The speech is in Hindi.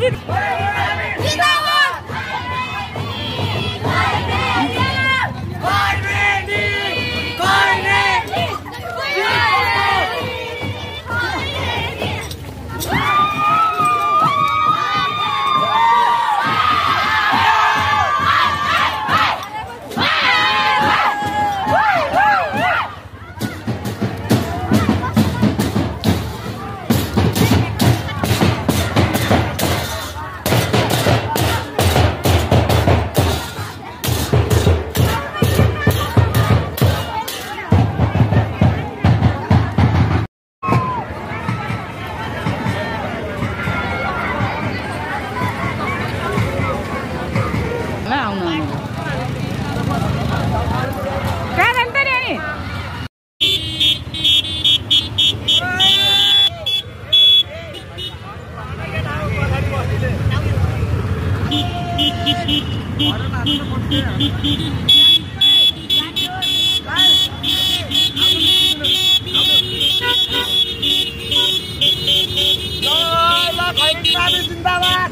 started. ఉన్నాను కాదంతేనే जिंदाबाद